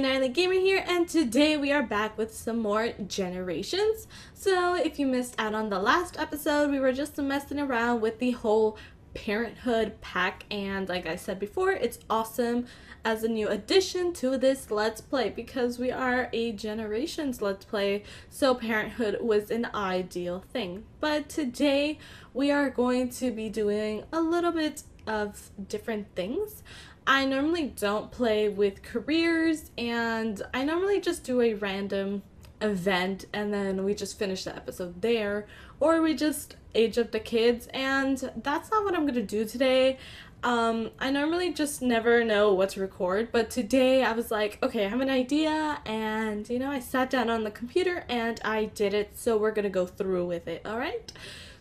Gnarly Gamer here, and today we are back with some more Generations. So, if you missed out on the last episode, we were just messing around with the whole Parenthood pack, and like I said before, it's awesome as a new addition to this Let's Play because we are a Generations Let's Play, so Parenthood was an ideal thing. But today, we are going to be doing a little bit of different things. I normally don't play with careers and I normally just do a random event and then we just finish the episode there or we just age up the kids and that's not what I'm gonna do today. Um, I normally just never know what to record, but today I was like, okay, I have an idea, and you know, I sat down on the computer and I did it, so we're gonna go through with it, alright?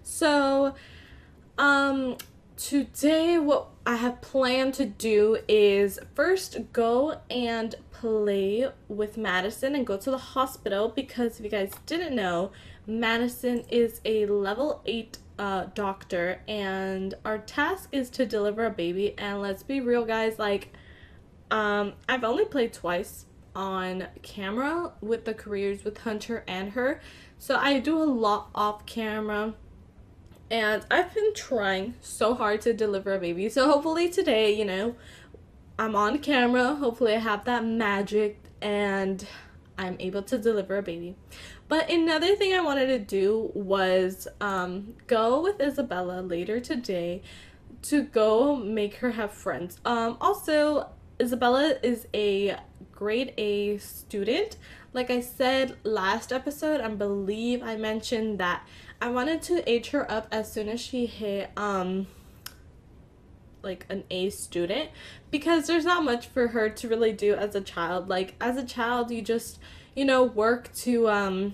So, um, today what I have planned to do is first go and play with Madison and go to the hospital because if you guys didn't know, Madison is a level 8 uh, doctor and our task is to deliver a baby. And let's be real guys like um, I've only played twice on camera with the careers with Hunter and her. So I do a lot off camera and I've been trying so hard to deliver a baby. So hopefully today, you know, I'm on camera. Hopefully I have that magic and I'm able to deliver a baby. But another thing I wanted to do was um, go with Isabella later today to go make her have friends. Um, also, Isabella is a grade A student. Like I said last episode, I believe I mentioned that I wanted to age her up as soon as she hit um like an A student because there's not much for her to really do as a child. Like as a child, you just, you know, work to um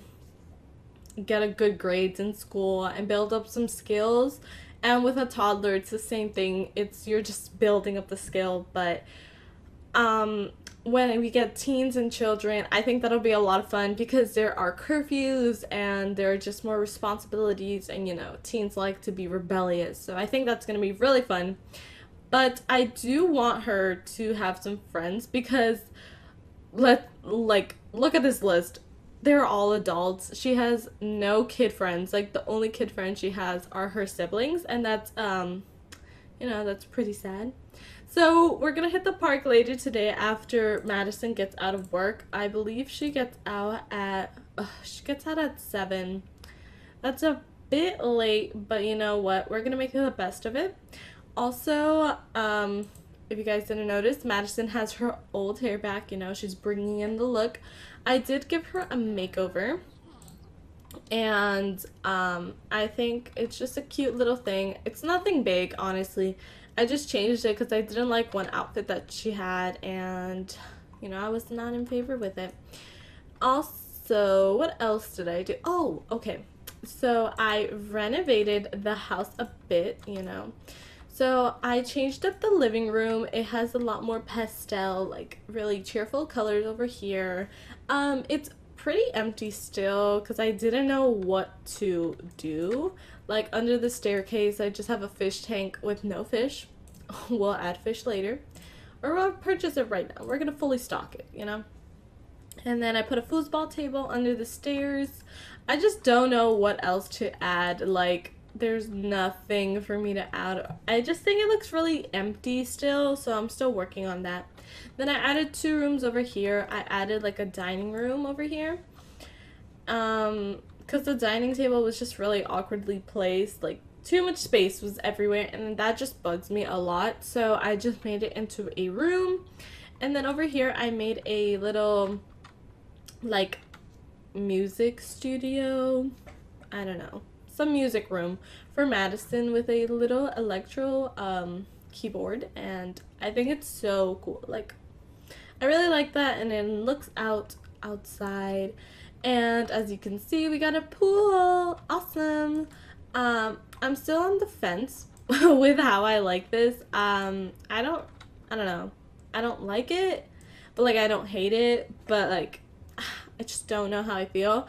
get a good grades in school and build up some skills. And with a toddler, it's the same thing. It's you're just building up the skill, but um when we get teens and children, I think that'll be a lot of fun because there are curfews and there are just more responsibilities, and you know, teens like to be rebellious. So I think that's going to be really fun. But I do want her to have some friends because let like look at this list. They're all adults. She has no kid friends. Like the only kid friends she has are her siblings and that's um you know, that's pretty sad. So we're gonna hit the park later today after Madison gets out of work. I believe she gets out at uh, she gets out at seven. That's a bit late, but you know what? We're gonna make the best of it. Also, um, if you guys didn't notice, Madison has her old hair back. You know, she's bringing in the look. I did give her a makeover and um, I think it's just a cute little thing. It's nothing big, honestly. I just changed it because I didn't like one outfit that she had and you know I was not in favor with it. Also, what else did I do? Oh, okay. So I renovated the house a bit, you know. So I changed up the living room. It has a lot more pastel, like really cheerful colors over here. Um, it's pretty empty still because I didn't know what to do. Like under the staircase, I just have a fish tank with no fish. we'll add fish later. Or we'll purchase it right now. We're going to fully stock it, you know? And then I put a foosball table under the stairs. I just don't know what else to add. Like, there's nothing for me to add. I just think it looks really empty still, so I'm still working on that. Then I added two rooms over here. I added like a dining room over here. Um, because the dining table was just really awkwardly placed. Like, too much space was everywhere, and that just bugs me a lot. So I just made it into a room. And then over here, I made a little, like, music studio. I don't know. Some music room for Madison with a little electro um, keyboard. And I think it's so cool. Like, I really like that. And it looks out outside and as you can see, we got a pool. Awesome. Um, I'm still on the fence with how I like this. Um, I don't, I don't know. I don't like it, but like I don't hate it, but like I just don't know how I feel.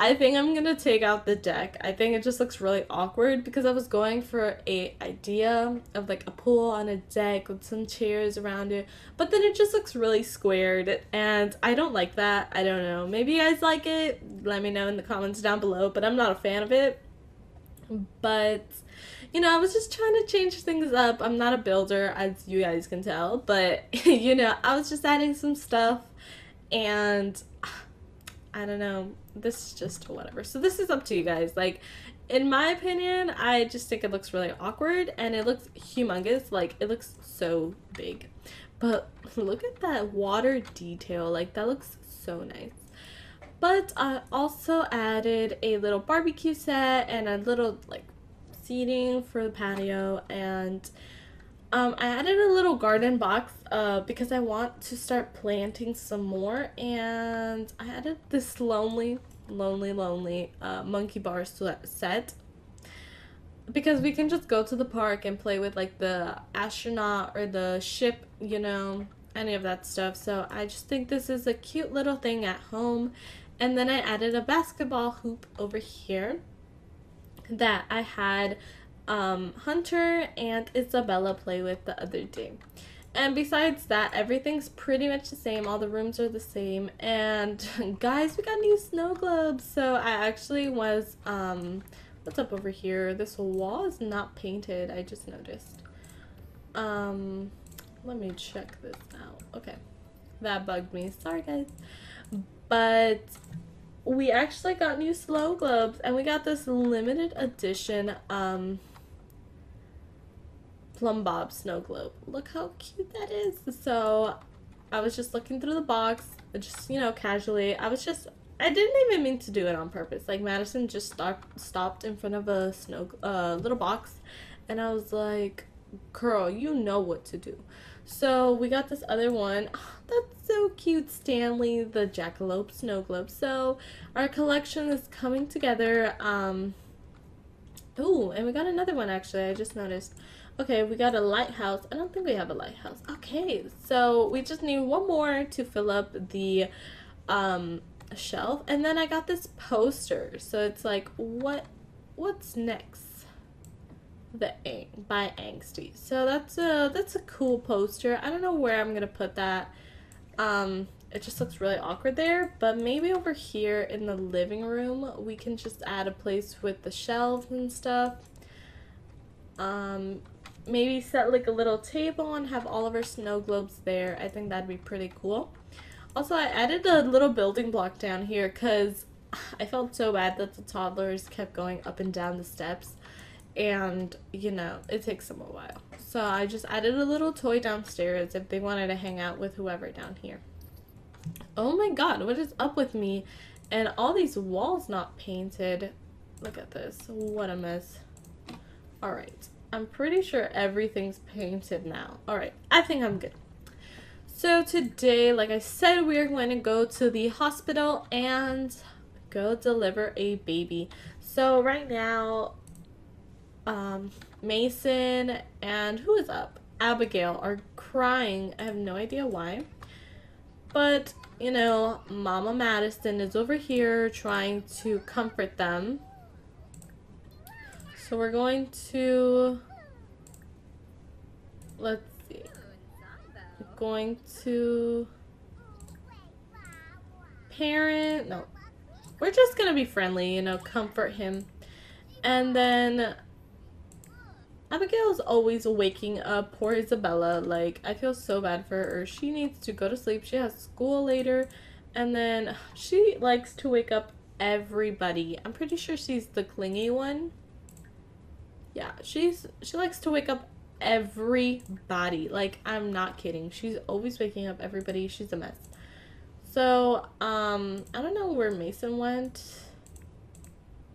I think I'm gonna take out the deck. I think it just looks really awkward because I was going for a idea of like a pool on a deck with some chairs around it, but then it just looks really squared and I don't like that. I don't know. Maybe you guys like it. Let me know in the comments down below, but I'm not a fan of it. But you know, I was just trying to change things up. I'm not a builder, as you guys can tell, but you know, I was just adding some stuff and I don't know. This is just whatever. So this is up to you guys. Like, in my opinion, I just think it looks really awkward and it looks humongous. Like, it looks so big. But look at that water detail. Like, that looks so nice. But I also added a little barbecue set and a little, like, seating for the patio and um, I added a little garden box uh, because I want to start planting some more and I added this lonely, lonely, lonely uh, monkey bar set because we can just go to the park and play with like the astronaut or the ship, you know, any of that stuff. So I just think this is a cute little thing at home. And then I added a basketball hoop over here that I had um, Hunter and Isabella play with the other day. And besides that, everything's pretty much the same. All the rooms are the same. And guys, we got new snow globes. So I actually was, um, what's up over here? This wall is not painted. I just noticed. Um, let me check this out. Okay. That bugged me. Sorry, guys. But we actually got new snow globes and we got this limited edition, um, Plumbob Snow Globe. Look how cute that is. So I was just looking through the box, just, you know, casually. I was just, I didn't even mean to do it on purpose. Like Madison just stopped, stopped in front of a snow, uh, little box and I was like, girl, you know what to do. So we got this other one. Oh, that's so cute, Stanley, the Jackalope Snow Globe. So our collection is coming together. Um, oh, and we got another one actually. I just noticed. Okay, we got a lighthouse. I don't think we have a lighthouse. Okay, so we just need one more to fill up the um, shelf. And then I got this poster. So it's like, what, what's next? The Ang by Angsty. So that's a that's a cool poster. I don't know where I'm gonna put that. Um, it just looks really awkward there, but maybe over here in the living room we can just add a place with the shelves and stuff. Um, maybe set like a little table and have all of our snow globes there. I think that'd be pretty cool. Also, I added a little building block down here because I felt so bad that the toddlers kept going up and down the steps and you know, it takes them a while. So I just added a little toy downstairs if they wanted to hang out with whoever down here. Oh my god, what is up with me? And all these walls not painted. Look at this. What a mess. Alright. I'm pretty sure everything's painted now. Alright, I think I'm good. So today, like I said, we are going to go to the hospital and go deliver a baby. So right now, um, Mason and who is up? Abigail are crying. I have no idea why. But, you know, Mama Madison is over here trying to comfort them. So we're going to, let's see, we're going to parent, no, we're just going to be friendly, you know, comfort him. And then Abigail's always waking up poor Isabella. Like, I feel so bad for her. She needs to go to sleep. She has school later. And then she likes to wake up everybody. I'm pretty sure she's the clingy one. Yeah, she's she likes to wake up everybody. Like I'm not kidding. She's always waking up everybody. She's a mess. So, um, I don't know where Mason went.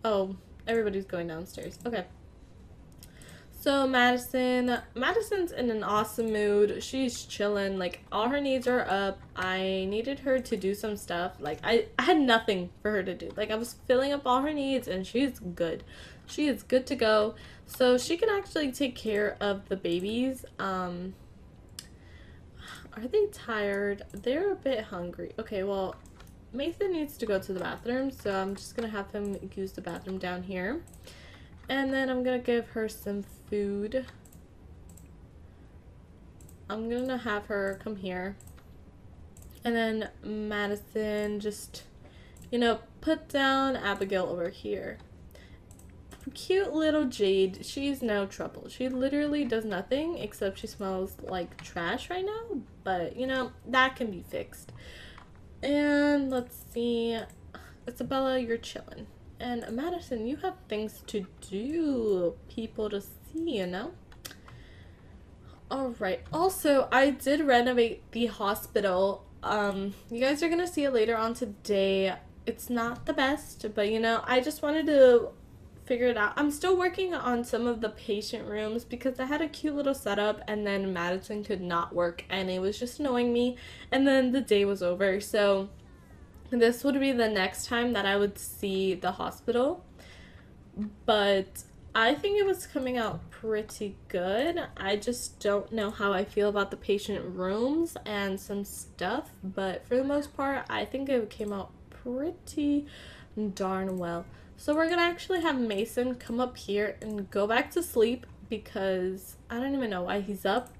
Oh, everybody's going downstairs. Okay. So Madison, Madison's in an awesome mood. She's chilling. Like all her needs are up. I needed her to do some stuff. Like I, I had nothing for her to do. Like I was filling up all her needs and she's good. She is good to go. So she can actually take care of the babies. Um, are they tired? They're a bit hungry. Okay, well, Mason needs to go to the bathroom, so I'm just gonna have him use the bathroom down here. And then I'm gonna give her some food. I'm gonna have her come here. And then Madison just, you know, put down Abigail over here. Cute little Jade, she's no trouble. She literally does nothing except she smells like trash right now. But, you know, that can be fixed. And let's see. Isabella, you're chilling. And Madison, you have things to do, people to see, you know? Alright. Also, I did renovate the hospital. Um, you guys are gonna see it later on today. It's not the best, but you know, I just wanted to figure it out. I'm still working on some of the patient rooms because I had a cute little setup and then Madison could not work and it was just annoying me. And then the day was over. So this would be the next time that I would see the hospital. But I think it was coming out pretty good. I just don't know how I feel about the patient rooms and some stuff, but for the most part, I think it came out pretty darn well. So we're gonna actually have Mason come up here and go back to sleep because I don't even know why he's up.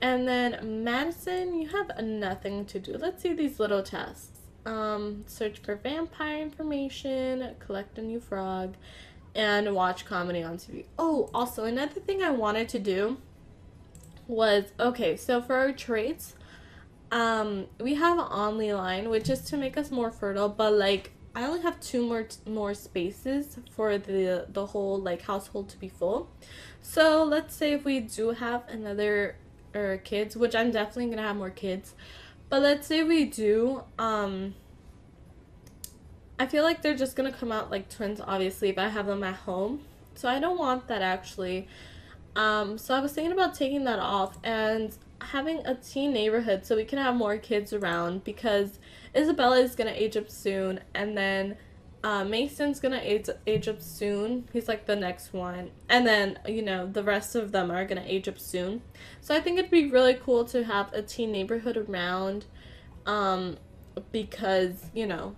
And then Madison, you have nothing to do. Let's see these little tests. Um, search for vampire information, collect a new frog, and watch comedy on TV. Oh, also another thing I wanted to do was okay, so for our traits, um, we have Only line, which is to make us more fertile, but like I only have two more more spaces for the the whole like household to be full. So let's say if we do have another or er, kids, which I'm definitely gonna have more kids, but let's say we do, um, I feel like they're just gonna come out like twins, obviously, if I have them at home. So I don't want that actually. Um, so I was thinking about taking that off and having a teen neighborhood so we can have more kids around because Isabella is gonna age up soon, and then uh, Mason's gonna age age up soon. He's like the next one, and then you know the rest of them are gonna age up soon. So I think it'd be really cool to have a teen neighborhood around, um, because you know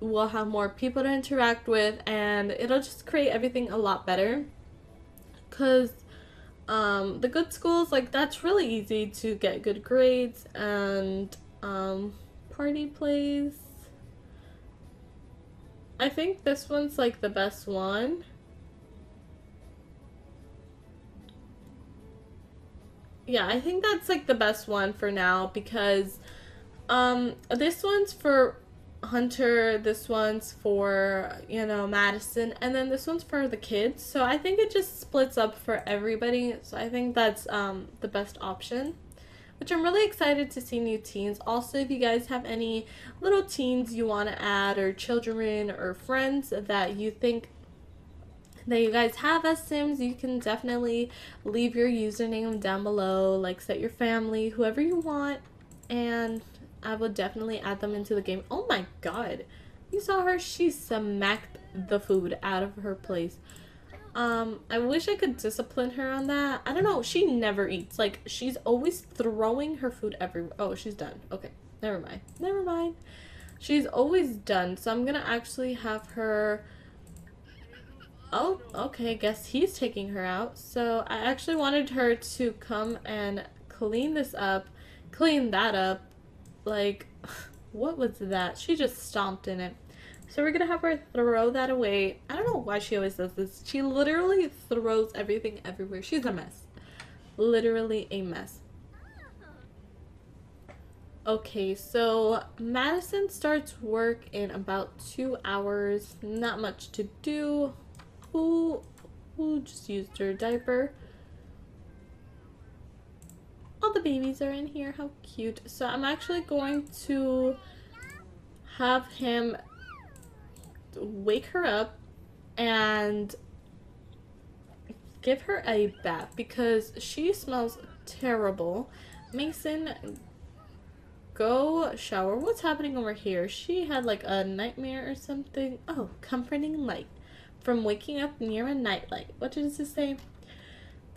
we'll have more people to interact with, and it'll just create everything a lot better. Cause um, the good schools like that's really easy to get good grades and um, party place. I think this one's like the best one. Yeah, I think that's like the best one for now because um this one's for Hunter, this one's for, you know, Madison, and then this one's for the kids. So I think it just splits up for everybody. So I think that's um the best option which I'm really excited to see new teens. Also, if you guys have any little teens you want to add, or children, or friends that you think that you guys have as Sims, you can definitely leave your username down below. Like, set your family, whoever you want, and I will definitely add them into the game. Oh my god. You saw her? She smacked the food out of her place. Um, I wish I could discipline her on that. I don't know. She never eats. Like, she's always throwing her food everywhere. Oh, she's done. Okay. Never mind. Never mind. She's always done. So I'm going to actually have her... Oh, okay. I guess he's taking her out. So I actually wanted her to come and clean this up. Clean that up. Like, what was that? She just stomped in it. So we're gonna have her throw that away. I don't know why she always does this. She literally throws everything everywhere. She's a mess. Literally a mess. Okay, so Madison starts work in about two hours. Not much to do. Who, who just used her diaper? All the babies are in here. How cute. So I'm actually going to have him wake her up and give her a bath because she smells terrible. Mason, go shower. What's happening over here? She had like a nightmare or something. Oh, comforting light from waking up near a nightlight. What does it say?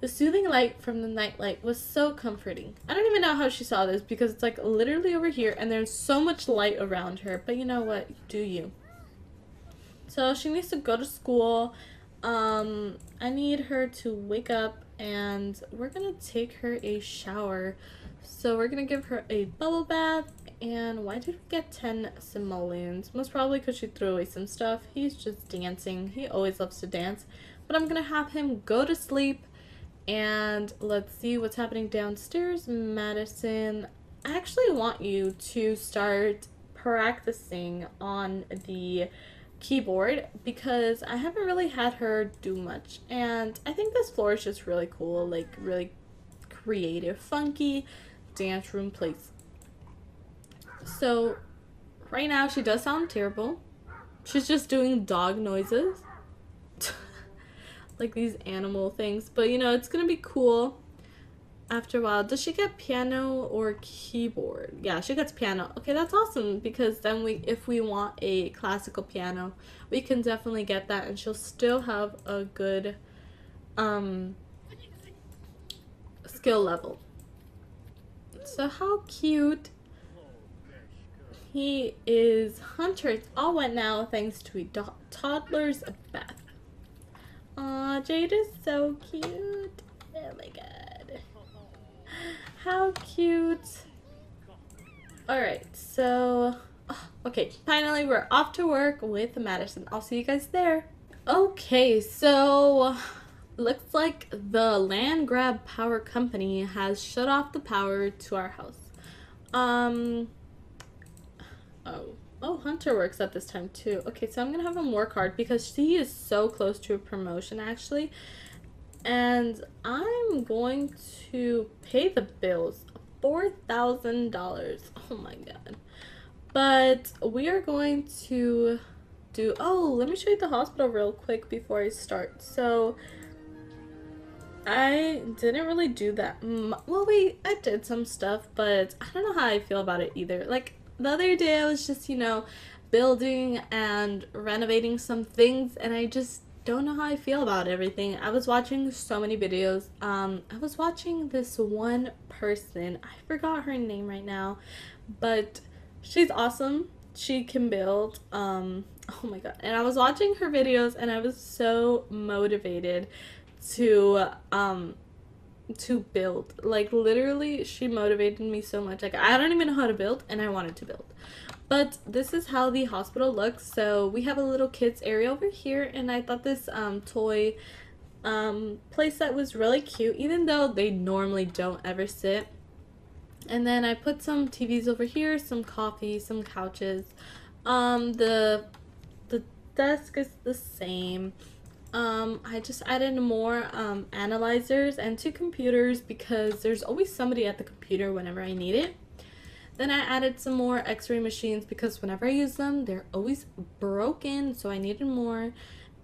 The soothing light from the nightlight was so comforting. I don't even know how she saw this because it's like literally over here and there's so much light around her. But you know what? Do you? So she needs to go to school. Um, I need her to wake up and we're gonna take her a shower. So we're gonna give her a bubble bath. And why did we get 10 simoleons? Most probably because she threw away some stuff. He's just dancing. He always loves to dance. But I'm gonna have him go to sleep and let's see what's happening downstairs. Madison, I actually want you to start practicing on the keyboard because I haven't really had her do much. And I think this floor is just really cool, like really creative, funky dance room place. So right now she does sound terrible. She's just doing dog noises like these animal things. But you know, it's gonna be cool after a while. Does she get piano or keyboard? Yeah, she gets piano. Okay, that's awesome because then we if we want a classical piano, we can definitely get that and she'll still have a good um skill level. So how cute he is Hunter. It's all wet now thanks to a toddler's bath. Aw, Jade is so cute. Oh my god. How cute. Alright, so... Oh, okay, finally we're off to work with Madison. I'll see you guys there. Okay, so... Looks like the Landgraab power company has shut off the power to our house. Um... Oh. Oh, Hunter works at this time too. Okay, so I'm gonna have him work hard because he is so close to a promotion actually. And I'm going to pay the bills. $4,000. Oh my god. But we are going to do... Oh, let me show you the hospital real quick before I start. So, I didn't really do that. Well, wait, I did some stuff, but I don't know how I feel about it either. Like, the other day I was just, you know, building and renovating some things and I just don't know how I feel about everything. I was watching so many videos. Um, I was watching this one person. I forgot her name right now, but she's awesome. She can build. Um, oh my god. And I was watching her videos and I was so motivated to um to build. Like literally she motivated me so much. Like I don't even know how to build and I wanted to build. But this is how the hospital looks. So we have a little kids area over here and I thought this um toy um playset was really cute even though they normally don't ever sit. And then I put some TVs over here, some coffee, some couches. Um the the desk is the same um, I just added more um, analyzers and two computers because there's always somebody at the computer whenever I need it. Then I added some more x-ray machines because whenever I use them, they're always broken, so I needed more.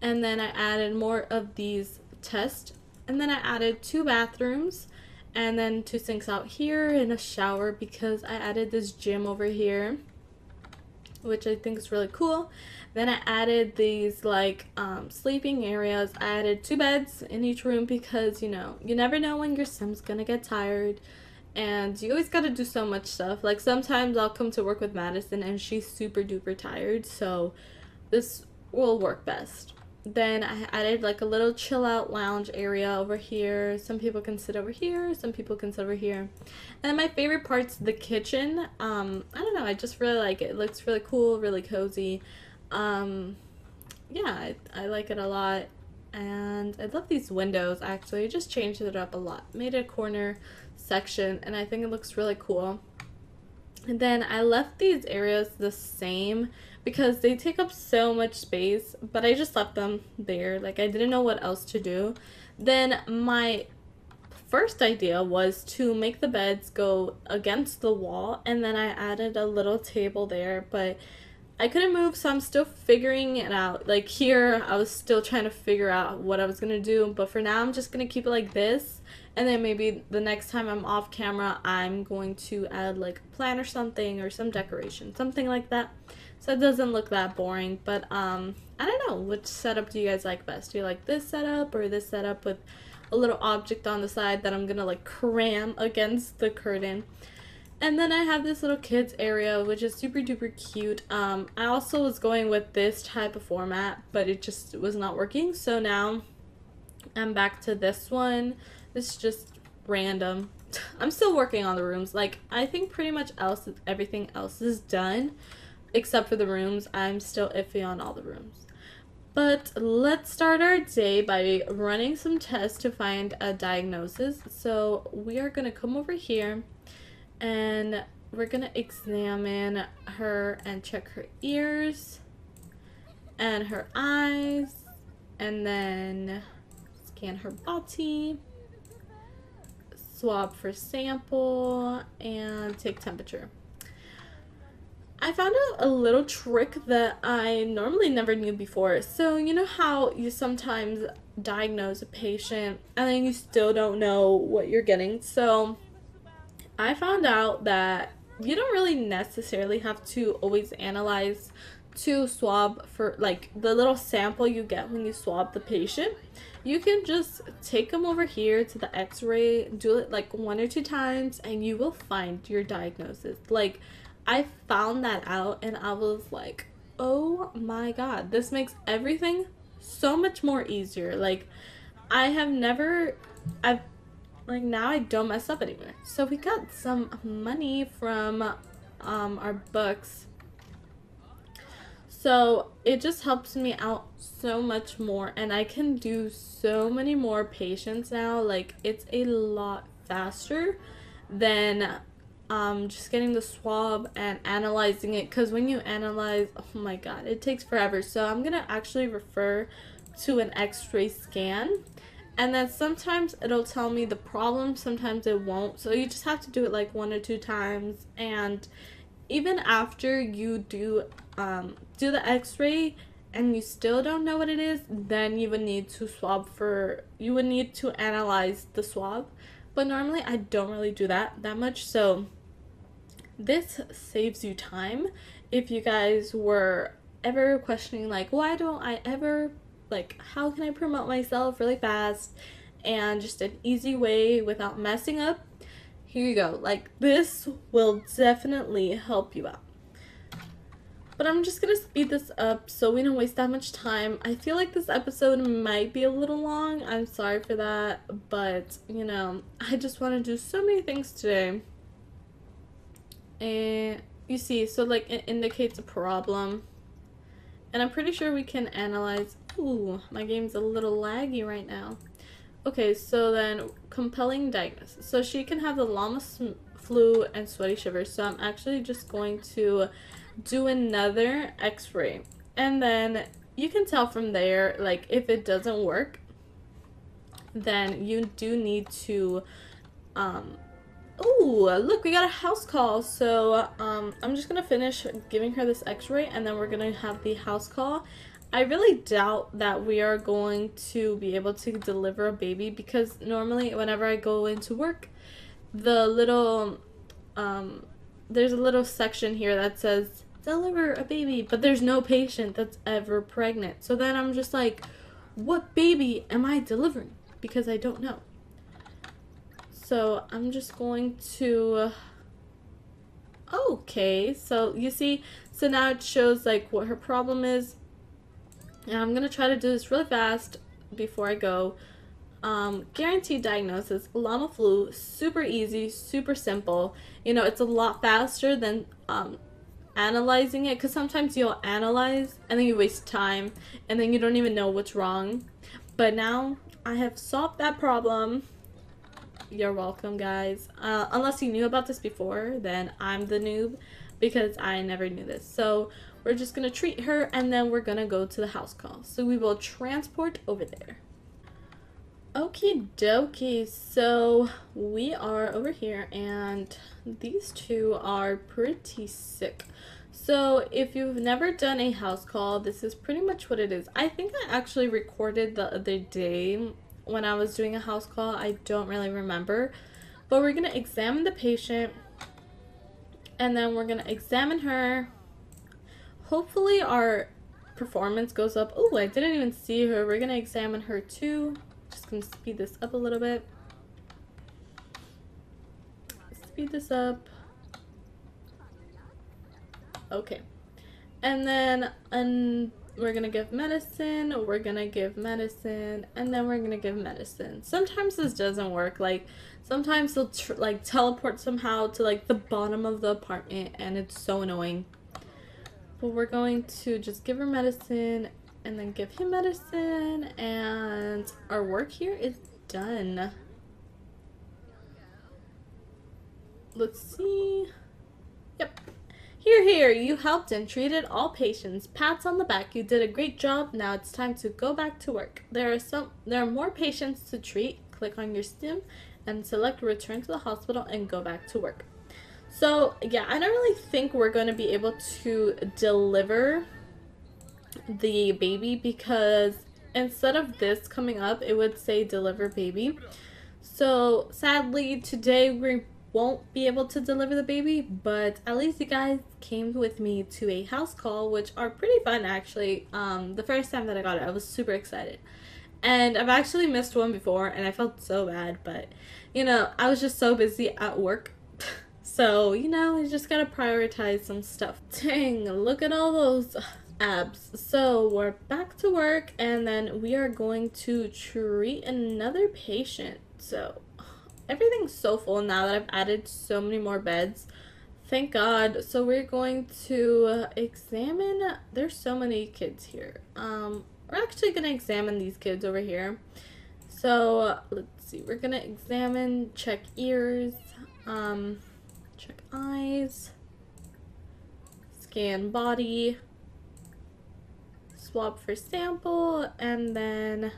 And then I added more of these tests. And then I added two bathrooms and then two sinks out here and a shower because I added this gym over here, which I think is really cool. Then I added these like um, sleeping areas. I added two beds in each room because you know you never know when your sim's gonna get tired, and you always gotta do so much stuff. Like sometimes I'll come to work with Madison and she's super duper tired, so this will work best. Then I added like a little chill out lounge area over here. Some people can sit over here, some people can sit over here. And my favorite part's the kitchen. Um, I don't know, I just really like it. It looks really cool, really cozy. Um, yeah, I, I like it a lot. And I love these windows actually. I just changed it up a lot. Made a corner section and I think it looks really cool. And then I left these areas the same because they take up so much space, but I just left them there. Like I didn't know what else to do. Then my first idea was to make the beds go against the wall and then I added a little table there, but I couldn't move, so I'm still figuring it out. Like here, I was still trying to figure out what I was gonna do, but for now, I'm just gonna keep it like this. And then maybe the next time I'm off camera, I'm going to add like a plant or something or some decoration, something like that. So it doesn't look that boring, but um, I don't know, which setup do you guys like best? Do you like this setup or this setup with a little object on the side that I'm gonna like cram against the curtain? And then I have this little kids area, which is super duper cute. Um, I also was going with this type of format, but it just was not working. So now I'm back to this one. This is just random. I'm still working on the rooms. Like, I think pretty much else, everything else is done. Except for the rooms. I'm still iffy on all the rooms. But let's start our day by running some tests to find a diagnosis. So we are going to come over here and we're gonna examine her and check her ears and her eyes and then scan her body swab for sample and take temperature I found out a little trick that I normally never knew before. So, you know how you sometimes diagnose a patient and then you still don't know what you're getting? So, I found out that you don't really necessarily have to always analyze to swab for like the little sample you get when you swab the patient. You can just take them over here to the x-ray, do it like one or two times and you will find your diagnosis. Like I found that out and I was like, "Oh my god, this makes everything so much more easier." Like I have never I've like now I don't mess up anymore. So we got some money from um, our books. So it just helps me out so much more and I can do so many more patients now. Like it's a lot faster than um, just getting the swab and analyzing it because when you analyze, oh my god, it takes forever. So I'm going to actually refer to an x-ray scan and then sometimes it'll tell me the problem sometimes it won't. So you just have to do it like one or two times. And even after you do um, do the x-ray and you still don't know what it is then you would need to swab for you would need to analyze the swab. But normally i don't really do that that much. So this saves you time. If you guys were ever questioning like why don't i ever like how can I promote myself really fast and just an easy way without messing up. Here you go. Like this will definitely help you out. But I'm just going to speed this up so we don't waste that much time. I feel like this episode might be a little long. I'm sorry for that. But, you know, I just want to do so many things today. And you see, so like it indicates a problem. And I'm pretty sure we can analyze Ooh, my game's a little laggy right now. Okay, so then compelling diagnosis. So she can have the llama flu and sweaty shivers. So I'm actually just going to do another x-ray. And then you can tell from there, like if it doesn't work, then you do need to um Oh, look, we got a house call. So, um, I'm just gonna finish giving her this x-ray and then we're gonna have the house call. I really doubt that we are going to be able to deliver a baby because normally whenever I go into work, the little um there's a little section here that says deliver a baby, but there's no patient that's ever pregnant. So then I'm just like, what baby am I delivering? Because I don't know. So I'm just going to okay so you see so now it shows like what her problem is and I'm going to try to do this really fast before I go. Um, guaranteed diagnosis, llama flu, super easy, super simple. You know, it's a lot faster than um, analyzing it because sometimes you'll analyze and then you waste time and then you don't even know what's wrong. But now I have solved that problem. You're welcome, guys. Uh, unless you knew about this before, then I'm the noob because I never knew this. So we're just to treat her and then we're to go to the house call. So we will transport over there. Okie dokie, so we are over here and these two are pretty sick. So, if you've never done a house call, this is pretty much what it is. I think I actually recorded the other day when I was doing a house call. I don't really remember. But we're going to examine the patient and then we're going to examine her. Hopefully, our performance goes up. Oh, I didn't even see her. We're going to examine her too. Just going to speed this up a little bit. Speed this up. Okay. And then and we're gonna give medicine, we're gonna give medicine, and then we're gonna give medicine. Sometimes this doesn't work. Like sometimes they'll like teleport somehow to like the bottom of the apartment, and it's so annoying. But we're going to just give her medicine and then give him medicine, and our work here is done. Let's see. Yep. Here, here, you helped and treated all patients. Pats on the back. You did a great job. Now it's time to go back to work. There are some there are more patients to treat. Click on your stim and select return to the hospital and go back to work. So, yeah, I don't really think we're going to be able to deliver the baby because instead of this coming up, it would say deliver baby. So, sadly, today we're won't be able to deliver the baby, but at least you guys came with me to a house call, which are pretty fun actually. Um, the first time that I got it, I was super excited. And I've actually missed one before and I felt so bad, but you know, I was just so busy at work. So, you know, I just gotta prioritize some stuff. Dang, look at all those abs. So we're back to work and then we are going to treat another patient. So everything's so full now that I've added so many more beds. Thank God. So we're going to examine, there's so many kids here. Um, we're actually to examine these kids over here. So let's see, we're to examine, check ears, um, eyes, scan body, swab for sample, and then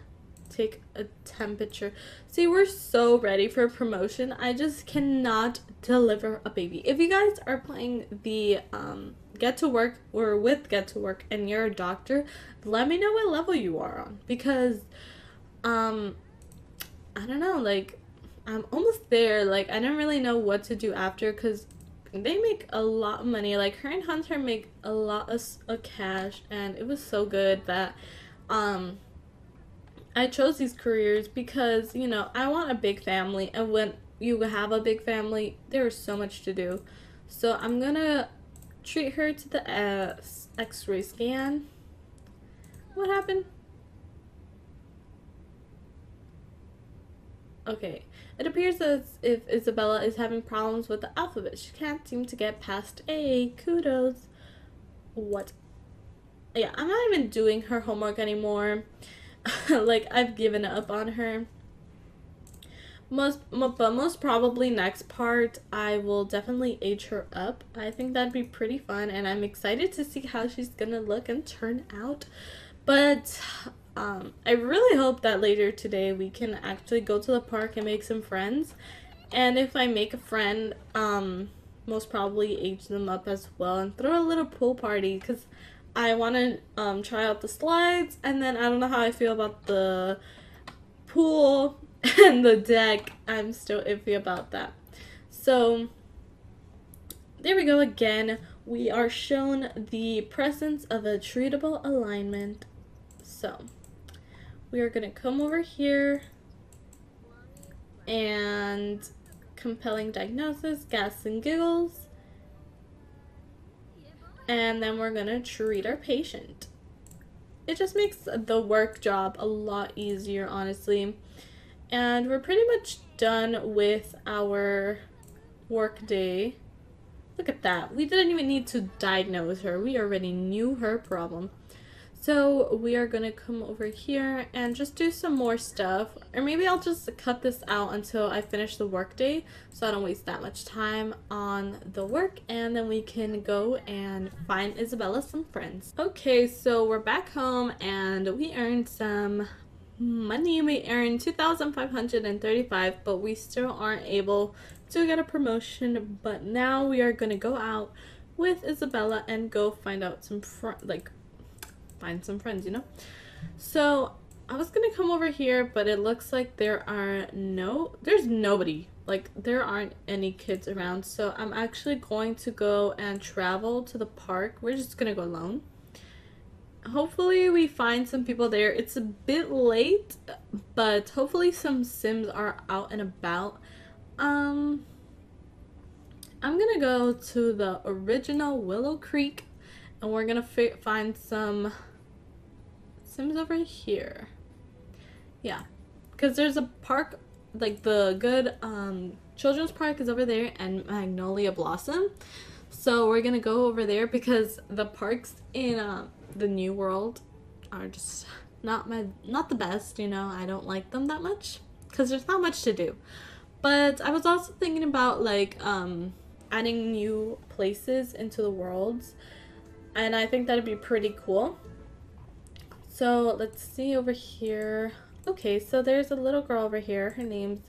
take a temperature. See, we're so ready for a promotion. I just cannot deliver a baby. If you guys are playing the um, Get to Work or with Get to Work and you're a doctor, let me know what level you are on because um I don't know, like I'm almost there. Like I don't really know what to do after cuz they make a lot of money. Like her and Hunter make a lot of, of cash and it was so good that um I chose these careers because, you know, I want a big family. And when you have a big family, there's so much to do. So I'm to treat her to the uh, x ray scan. What happened? Okay. It appears as if Isabella is having problems with the alphabet. She can't seem to get past A. Kudos. What? Yeah, I'm not even doing her homework anymore. like I've given up on her. Most, but most probably next part I will definitely age her up. I think that'd be pretty fun, and I'm excited to see how she's gonna look and turn out. But um, I really hope that later today we can actually go to the park and make some friends. And if I make a friend, um, most probably age them up as well and throw a little pool party because I want to um, try out the slides, and then I don't know how I feel about the pool and the deck. I'm still iffy about that. So, there we go again. We are shown the presence of a treatable alignment. So, we are going to come over here and compelling diagnosis, gas and giggles and then we're gonna treat our patient. It just makes the work job a lot easier, honestly. And we're pretty much done with our work day. Look at that. We didn't even need to diagnose her. We already knew her problem. So we are going to come over here and just do some more stuff. Or maybe I'll just cut this out until I finish the workday so I don't waste that much time on the work. And then we can go and find Isabella some friends. Okay, so we're back home and we earned some money. We earned 2,535 but we still aren't able to get a promotion. But now we are going to go out with Isabella and go find out some fr- like find some friends, you know. So I was gonna come over here, but it looks like there are no there's nobody like there aren't any kids around. So I'm actually going to go and travel to the park. We're just gonna go alone. Hopefully we find some people there. It's a bit late, but hopefully some Sims are out and about. Um I'm gonna go to the original Willow Creek and we're gonna find some Sims over here. Yeah, because there's a park, like the good um, children's park is over there and Magnolia Blossom. So we're gonna go over there because the parks in uh, the New World are just not my not the best. You know, I don't like them that much because there's not much to do. But I was also thinking about like um, adding new places into the worlds. And I think that'd be pretty cool. So let's see over here. Okay, so there's a little girl over here. Her name's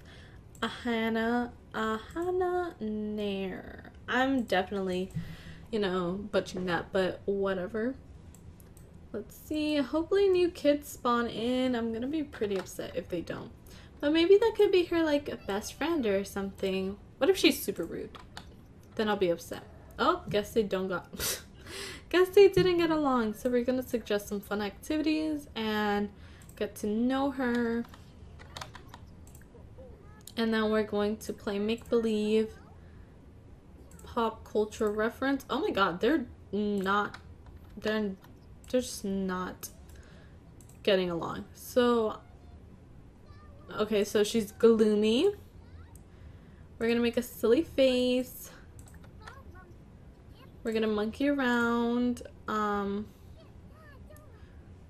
Ahana Ahana Nair. I'm definitely, you know, butchering that, but whatever. Let's see. Hopefully new kids spawn in. I'm gonna be pretty upset if they don't. But maybe that could be her like a best friend or something. What if she's super rude? then I'll be upset. Oh, guess they don't got. guess they didn't get along. So we're gonna suggest some fun activities and get to know her. And then we're going to play make believe. Pop culture reference. Oh my god, they're not. They're, they're just not getting along. So. Okay, so she's gloomy. We're gonna make a silly face. We're gonna monkey around. Um,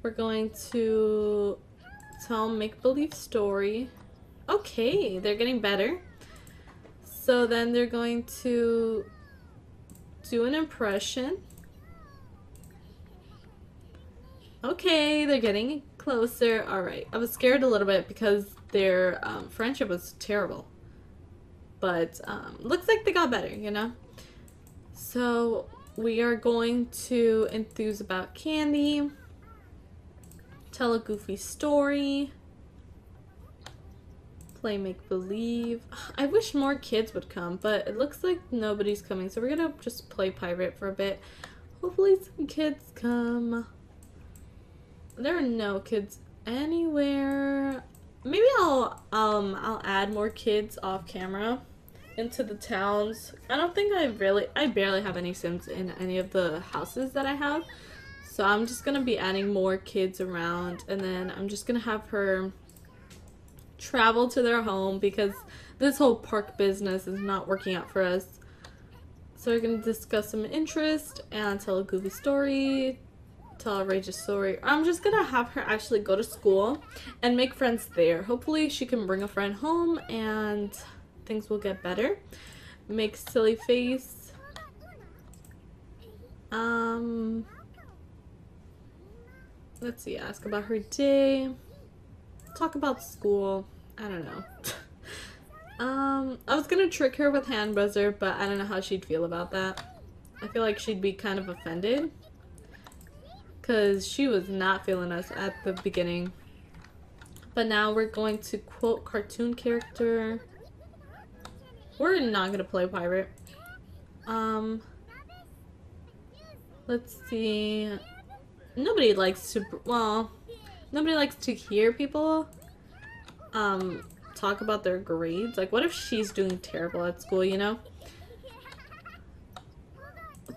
we're going to tell make-believe story. Okay, they're getting better. So then they're going to do an impression. Okay, they're getting closer. All right. I was scared a little bit because their um, friendship was terrible. But um, looks like they got better, you know? So we are going to enthuse about candy, tell a goofy story, play make believe. I wish more kids would come, but it looks like nobody's coming. So we're gonna just play pirate for a bit. Hopefully some kids come. There are no kids anywhere. Maybe I'll um I'll add more kids off camera into the towns. I don't think I really, I barely have any Sims in any of the houses that I have. So I'm just going to be adding more kids around and then I'm just going to have her travel to their home because this whole park business is not working out for us. So we're going to discuss some interest and tell a goofy story, tell a outrageous story. I'm just to have her actually go to school and make friends there. Hopefully she can bring a friend home and things will get better. Make silly face. Um, let's see, ask about her day. Talk about school. I don't know. um, I was gonna trick her with hand buzzer, but I don't know how she'd feel about that. I feel like she'd be kind of offended. Because she was not feeling us at the beginning. But now we're going to quote cartoon character. We're not gonna play pirate. Um, let's see. Nobody likes to, well, nobody likes to hear people um, talk about their grades. Like, what if she's doing terrible at school, you know?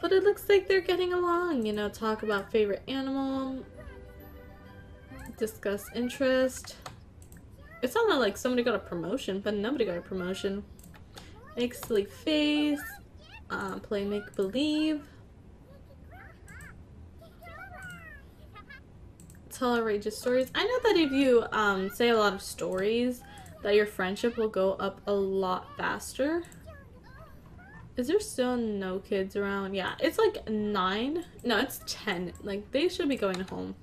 But it looks like they're getting along, you know, talk about favorite animal, discuss interest. It sounded like somebody got a promotion, but nobody got a promotion. Make silly face. Um, play make believe. Tell outrageous stories. I know that if you um, say a lot of stories, that your friendship will go up a lot faster. Is there still no kids around? Yeah, it's like nine. No, it's ten. Like they should be going home.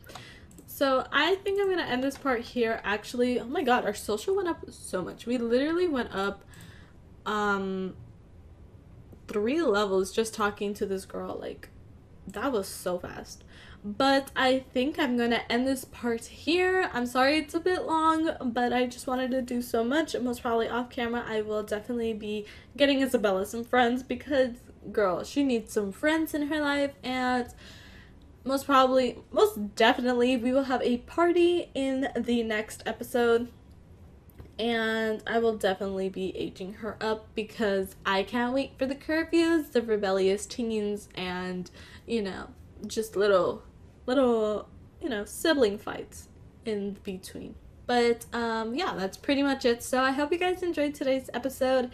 So I think I'm gonna end this part here. Actually, oh my god, our social went up so much. We literally went up um three levels just talking to this girl. Like, that was so fast. But I think I'm gonna end this part here. I'm sorry it's a bit long, but I just wanted to do so much. Most probably off camera, I will definitely be getting Isabella some friends because, girl, she needs some friends in her life, and most probably, most definitely, we will have a party in the next episode. And I will definitely be aging her up because I can't wait for the curfews, the rebellious teens, and, you know, just little little, you know, sibling fights in between. But um, yeah, that's pretty much it. So I hope you guys enjoyed today's episode.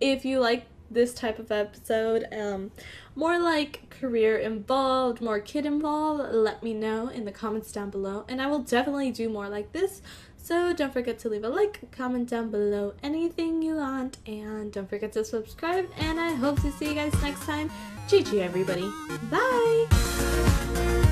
If you like this type of episode, um, more like career involved, more kid involved, let me know in the comments down below. And I will definitely do more like this. So don't forget to leave a like, comment down below anything you want, and don't forget to subscribe. And I hope to see you guys next time. GG everybody. Bye!